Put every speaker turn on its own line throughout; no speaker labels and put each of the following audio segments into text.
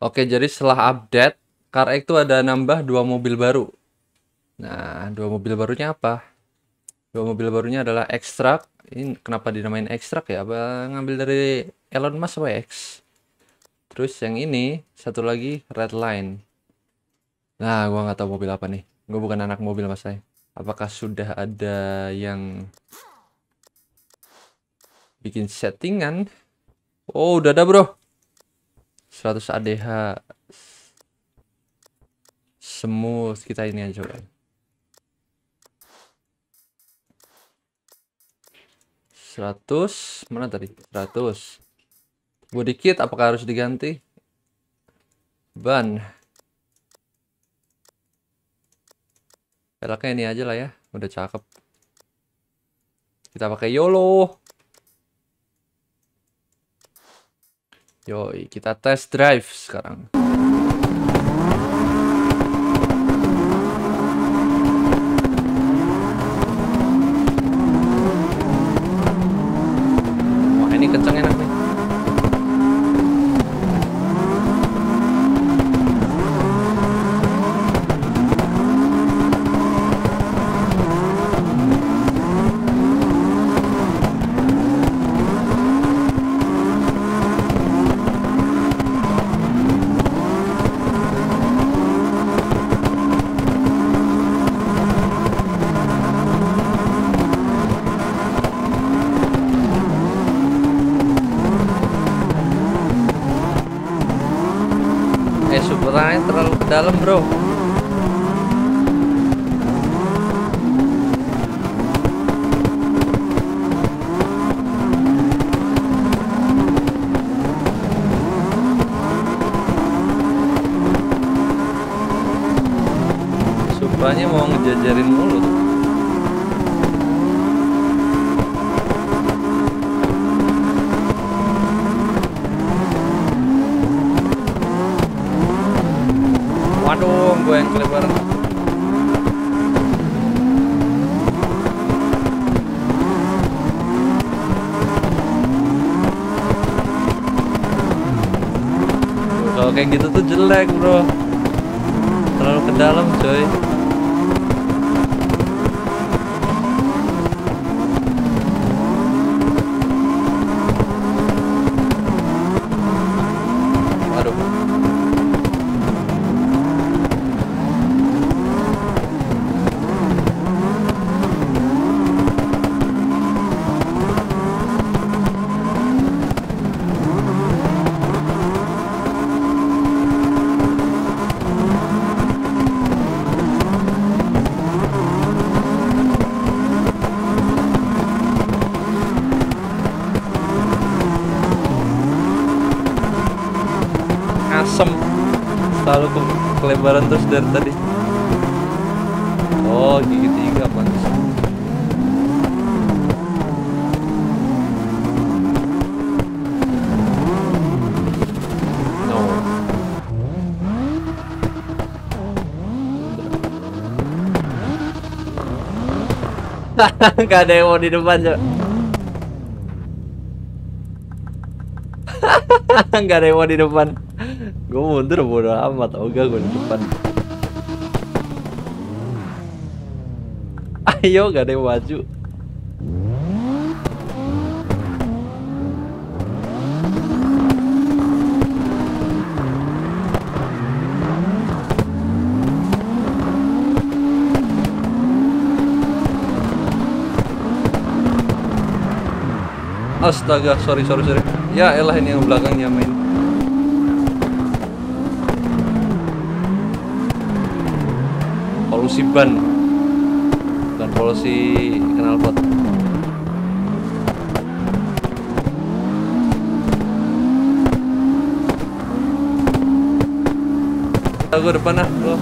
Oke, jadi setelah update, CarX itu ada nambah dua mobil baru. Nah, dua mobil barunya apa? Dua mobil barunya adalah Extract. Ini kenapa dinamain Extract ya? Apa ngambil dari Elon Musk apa X? Terus yang ini satu lagi Redline. Nah, gua nggak tahu mobil apa nih. Gue bukan anak mobil mas saya. Apakah sudah ada yang bikin settingan? Oh, udah ada bro. 100 ADH semua kita ini aja coba 100 mana tadi? 100 body kit apakah harus diganti? Ban. Pelaknya ini aja lah ya udah cakep. Kita pakai YOLO Yoi, kita test drive sekarang. Wah, ini kencang enak nih. Eh, superanya terlalu ke dalam, bro. Supranya mau ngejajarin mulu Waduh, gue yang kelebaran. Kalau kayak gitu tuh jelek, bro. Terlalu ke dalam, coy. Waduh. Asem selalu ke kelebaran terus dari tadi oh gigi tiga pantas no Gak ada yang mau di depan, Cok. Gak ada yang mau di depan. Gue mundur bodo amat, ogah gue di depan. Ayo, gak ada yang maju. Astaga, sorry sorry sorry. Ya elah ini yang belakangnya main. Polusi ban. Bukan polusi knalpot. Aku depan ah, bro.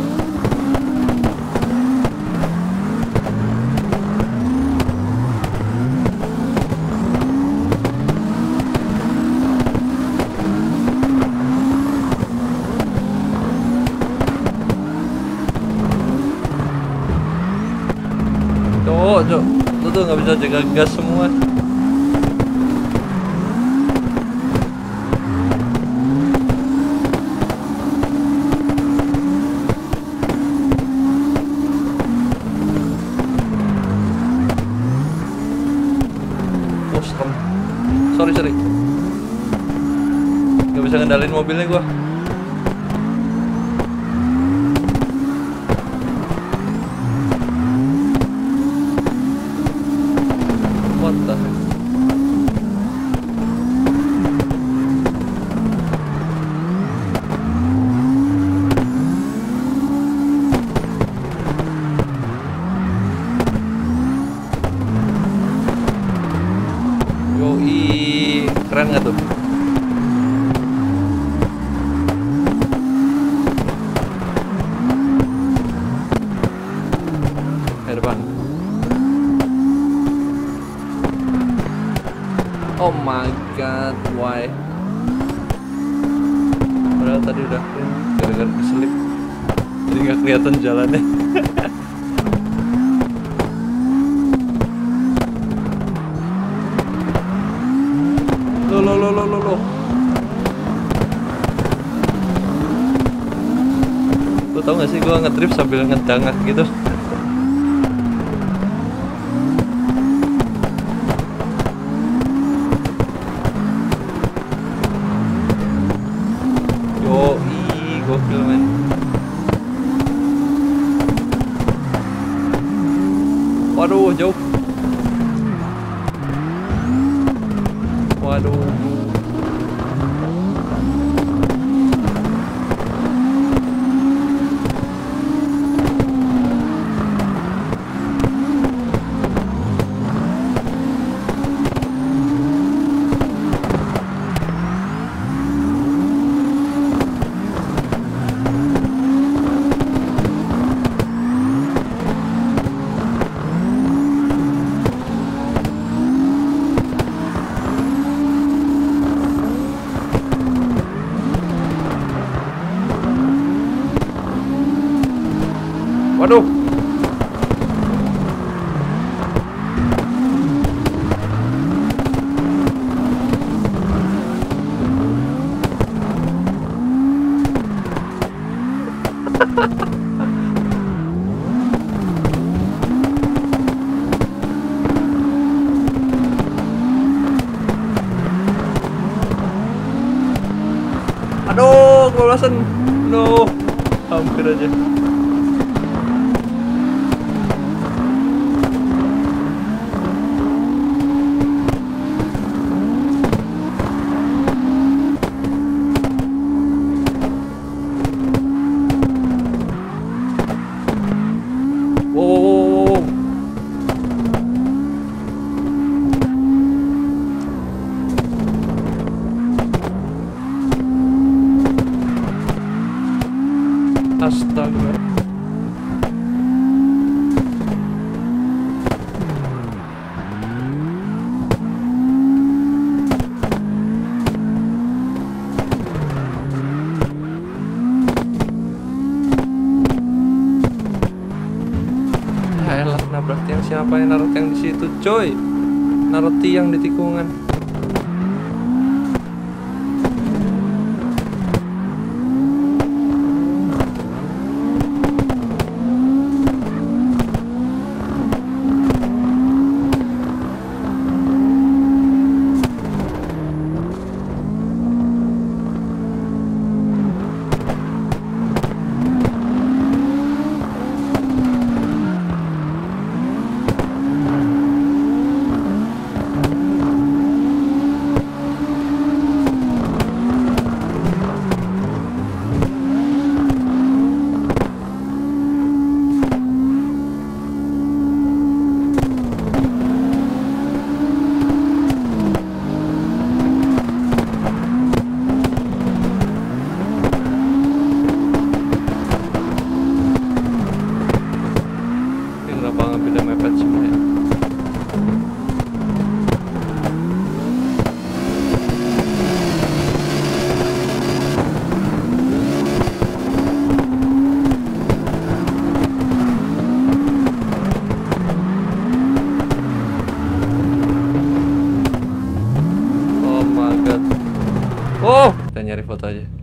cowok cok. Lu tuh nggak bisa jaga gas semua. Oh sorry sorry. Nggak bisa ngendalin mobilnya gua. Oh my god, why? Padahal tadi udah gara-gara keselip. Jadi nggak kelihatan jalannya. Lo lo lo lo lo lo. Lo tau gak sih gua ngetrip sambil ngedangak gitu. Waduh, jauh. Waduh. Waduh. Aduh, kebablasan. No. Hampir aja. Yang coy Naruh tiang di tikungan kita nyari foto aja.